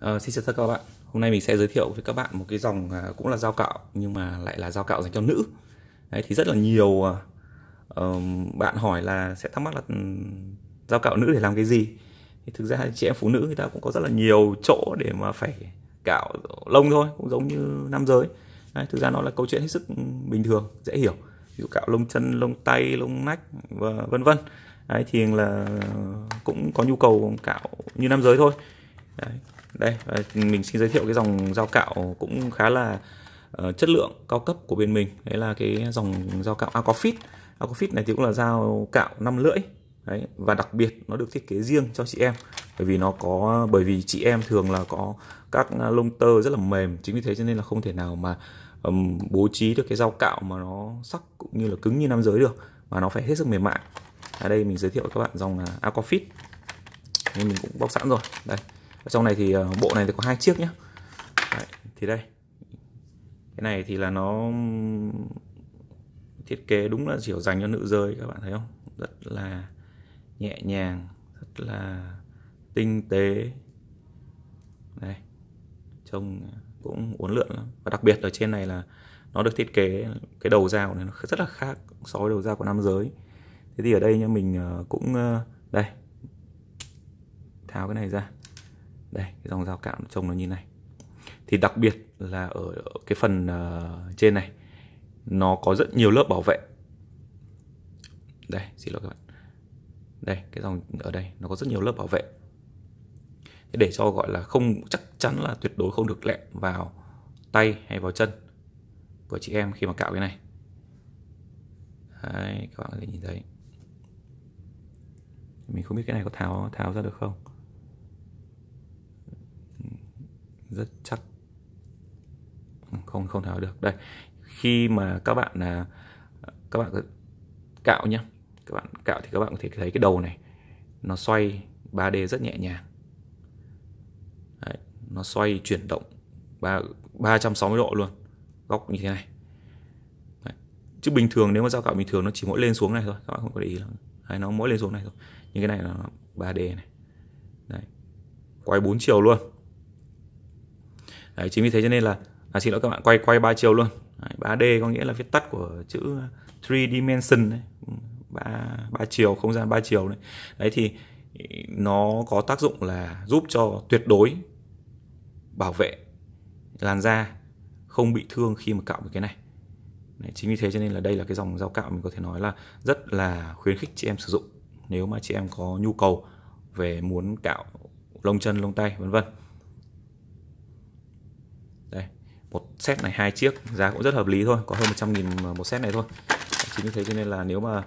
Uh, xin chào tất cả các bạn. Hôm nay mình sẽ giới thiệu với các bạn một cái dòng uh, cũng là dao cạo nhưng mà lại là dao cạo dành cho nữ. Đấy, thì rất là nhiều uh, bạn hỏi là sẽ thắc mắc là um, dao cạo nữ để làm cái gì? Thì thực ra chị em phụ nữ người ta cũng có rất là nhiều chỗ để mà phải cạo lông thôi cũng giống như nam giới. Đấy, thực ra nó là câu chuyện hết sức bình thường dễ hiểu. Ví dụ cạo lông chân lông tay lông nách và vân vân. Đấy, thì là cũng có nhu cầu cạo như nam giới thôi. Đấy, đây à, mình xin giới thiệu cái dòng dao cạo cũng khá là uh, chất lượng cao cấp của bên mình. Đấy là cái dòng dao cạo Aquafit. Aquafit này thì cũng là dao cạo 5 lưỡi. Đấy và đặc biệt nó được thiết kế riêng cho chị em bởi vì nó có bởi vì chị em thường là có các lông tơ rất là mềm chính vì thế cho nên là không thể nào mà um, bố trí được cái dao cạo mà nó sắc cũng như là cứng như nam giới được mà nó phải hết sức mềm mại. Ở đây mình giới thiệu với các bạn dòng à, Aquafit. Nên mình cũng bóc sẵn rồi. Đây ở trong này thì ờ, bộ này thì có hai chiếc nhé Đấy, thì đây. Cái này thì là nó thiết kế đúng là chỉ dành cho nữ giới các bạn thấy không? Rất là nhẹ nhàng rất là tinh tế. Đây trông cũng uốn lượn lắm. Và đặc biệt ở trên này là nó được thiết kế cái đầu dao này nó rất là khác so với đầu dao của nam giới. Thế thì ở đây nha mình ờ, cũng ờ, đây. Tháo cái này ra đây cái dòng dao cạo trông nó như này. Thì đặc biệt là ở cái phần uh, trên này nó có rất nhiều lớp bảo vệ. Đây xin lỗi các bạn. Đây cái dòng ở đây nó có rất nhiều lớp bảo vệ. Để cho gọi là không chắc chắn là tuyệt đối không được lẹm vào tay hay vào chân của chị em khi mà cạo cái này. Đấy, các bạn có thể nhìn thấy. Mình không biết cái này có tháo tháo ra được không? Rất chắc. Không không tháo được. Đây khi mà các bạn là các bạn cạo nhá. Các bạn cạo thì các bạn có thể thấy cái đầu này nó xoay 3D rất nhẹ nhàng. Đấy, nó xoay chuyển động 3, 360 độ luôn góc như thế này. Đấy. chứ bình thường nếu mà dao cạo bình thường nó chỉ mỗi lên xuống này thôi các bạn không có để ý là Đấy, nó mỗi lên xuống này thôi. Nhưng cái này là 3D này. Đấy. quay bốn chiều luôn. Đấy, chính vì thế cho nên là à, xin lỗi các bạn quay quay ba chiều luôn. Đấy, 3D có nghĩa là viết tắt của chữ 3 dimension đấy. Ba ba chiều không gian ba chiều đấy. Đấy thì nó có tác dụng là giúp cho tuyệt đối bảo vệ làn da không bị thương khi mà cạo một cái này. Đấy, chính vì thế cho nên là đây là cái dòng dao cạo mình có thể nói là rất là khuyến khích chị em sử dụng nếu mà chị em có nhu cầu về muốn cạo lông chân lông tay vân vân đây một set này hai chiếc giá cũng rất hợp lý thôi có hơn 100 nghìn một set này thôi. Chính vì thế cho nên là nếu mà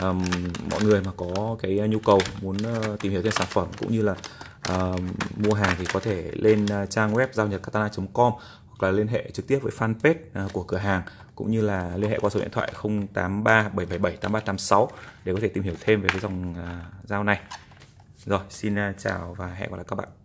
um, mọi người mà có cái nhu cầu muốn uh, tìm hiểu thêm sản phẩm cũng như là uh, mua hàng thì có thể lên uh, trang web giao nhật katana.com hoặc là liên hệ trực tiếp với fanpage uh, của cửa hàng cũng như là liên hệ qua số điện thoại 083 777 8386 để có thể tìm hiểu thêm về cái dòng uh, dao này. Rồi xin uh, chào và hẹn gặp lại các bạn.